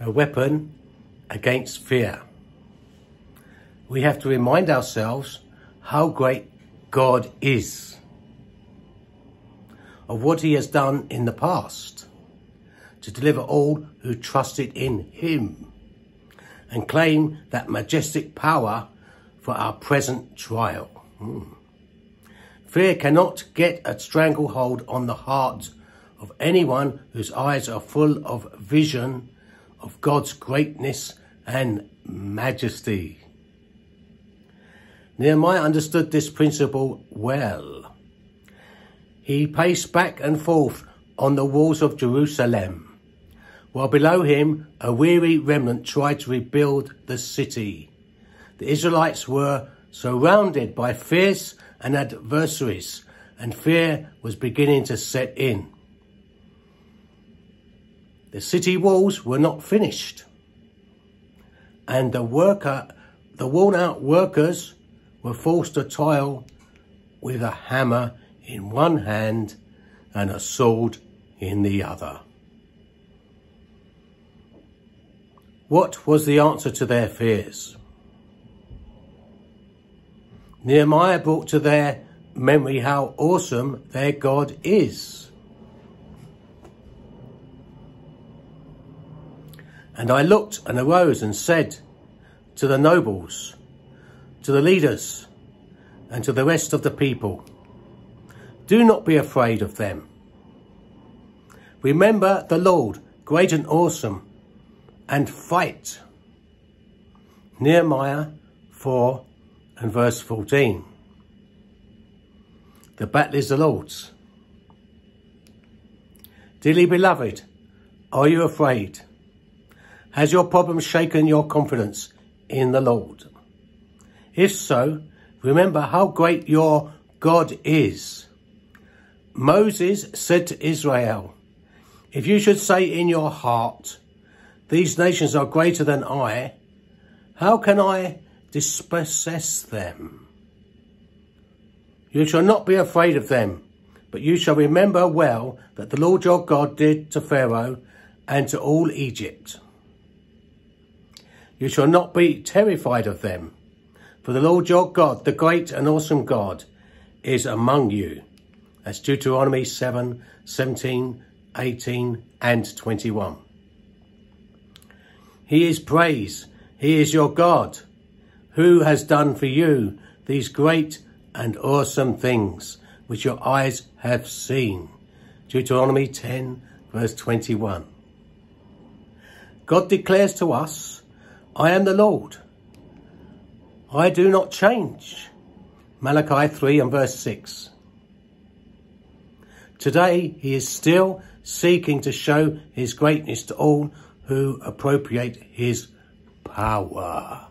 a weapon against fear. We have to remind ourselves how great God is, of what he has done in the past to deliver all who trusted in him and claim that majestic power for our present trial. Hmm. Fear cannot get a stranglehold on the heart of anyone whose eyes are full of vision of God's greatness and majesty. Nehemiah understood this principle well. He paced back and forth on the walls of Jerusalem, while below him a weary remnant tried to rebuild the city. The Israelites were surrounded by fierce and adversaries, and fear was beginning to set in. The city walls were not finished. And the worker, the worn out workers were forced to toil with a hammer in one hand and a sword in the other. What was the answer to their fears? Nehemiah brought to their memory how awesome their God is. And I looked and arose and said to the nobles, to the leaders, and to the rest of the people, Do not be afraid of them. Remember the Lord, great and awesome, and fight. Nehemiah 4 and verse 14. The battle is the Lord's. Dearly beloved, are you afraid? Has your problem shaken your confidence in the Lord? If so, remember how great your God is. Moses said to Israel, If you should say in your heart, These nations are greater than I, how can I dispossess them? You shall not be afraid of them, but you shall remember well that the Lord your God did to Pharaoh and to all Egypt. You shall not be terrified of them. For the Lord your God, the great and awesome God, is among you. That's Deuteronomy 7, 17, 18 and 21. He is praise. He is your God, who has done for you these great and awesome things which your eyes have seen. Deuteronomy 10, verse 21. God declares to us I am the Lord. I do not change. Malachi 3 and verse 6. Today, he is still seeking to show his greatness to all who appropriate his power.